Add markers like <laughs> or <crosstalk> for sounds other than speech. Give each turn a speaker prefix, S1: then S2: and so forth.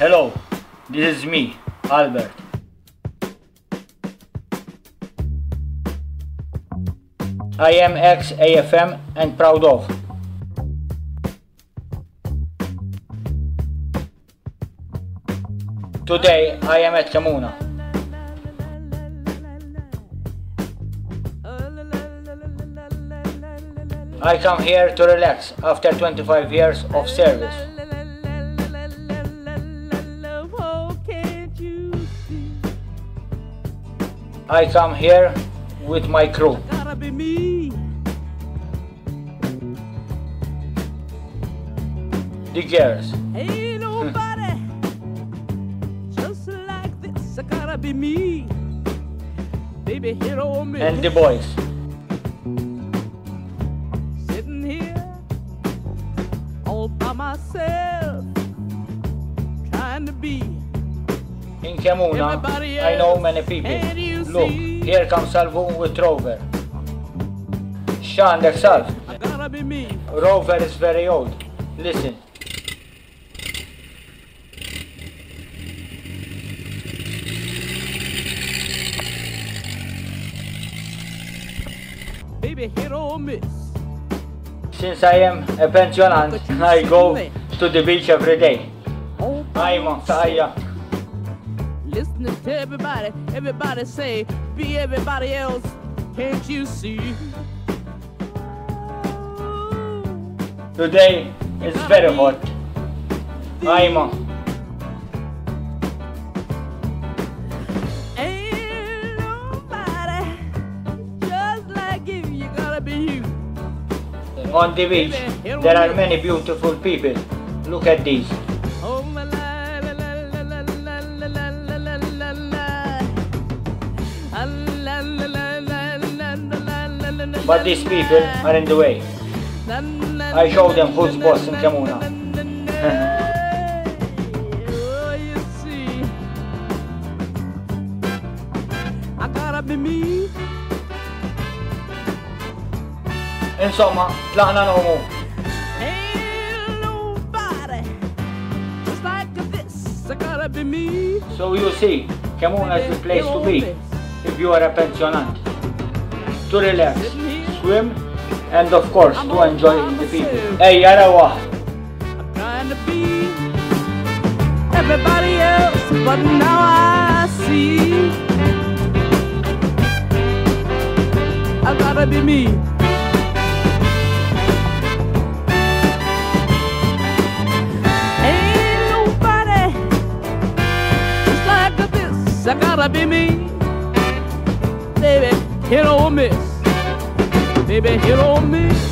S1: Hello, this is me, Albert. I am ex AFM and proud of. Today I am at Kemmuna. I come here to relax after 25 years of service. I come here with my crew.
S2: Gotta be me.
S1: The girls.
S2: Ain't hmm. nobody just like this. I gotta be me. Baby, on me.
S1: and the boys.
S2: Sitting here all by myself, trying to be.
S1: In Kemmuna, I know many people. Look, here comes Salvo with Rover. X'għandek Salv?
S2: I gotta be me.
S1: Rover is very old. Listen.
S2: Baby, hit or miss.
S1: Since I am a pensionant, I go to the beach every day. I'm on fire.
S2: Listening to everybody, everybody say, be everybody else. Can't you see?
S1: Today is very hot. I'm on.
S2: Ain't nobody just like you. You gotta be you.
S1: On the beach, there are many beautiful people. Look at these. But these people are in the way. I show them who's boss in
S2: Kemmuna. You see, <laughs> I gotta be me.
S1: Insomma, tlaqna nomu.
S2: Ain't nobody just like this. I gotta be me.
S1: So you see, Kemmuna is the place to be if you are a pensionant. To relax, swim, and of course to enjoy the people. Hey,
S2: be everybody else, but now I see I gotta be me. Ain't nobody just like this. I gotta be me, baby. Hit or miss, baby. Hit or miss.